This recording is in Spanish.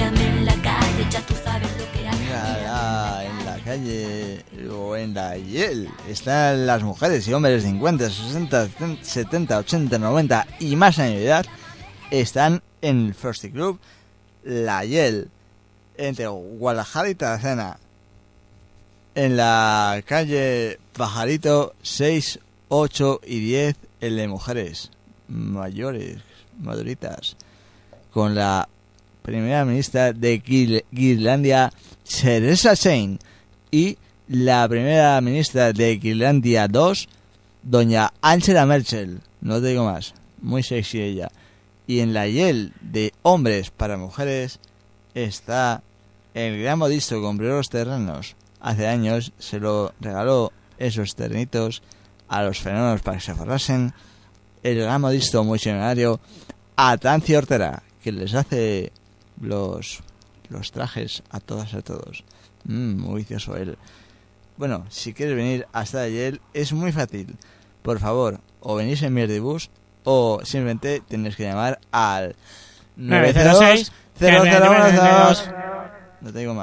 en la calle, o en la Yel. Están las mujeres y hombres de 50, 60, 70, 80, 90 y más años de edad. Están en el Frosty Club La Yel. Entre Guadalajara y Tarragona. En la calle Pajarito 6, 8 y 10. El de mujeres mayores, maduritas. Con la primera ministra de Guirlandia, Theresa Shane, y la primera ministra de Guirlandia 2, doña Angela Merkel. No te digo más, muy sexy ella. Y en la Yel de hombres para mujeres está el gran modisto compró los terrenos. Hace años se lo regaló esos terrenitos a los fenómenos para que se forrasen. El gran modisto multimillonario Atancio Ortera, que les hace los, los trajes a todas y a todos. Mm, muy vicioso él. Bueno, si quieres venir hasta ayer es muy fácil. Por favor, o venís en Mierdibus o simplemente tenéis que llamar al 902 906 0012. No te digo más.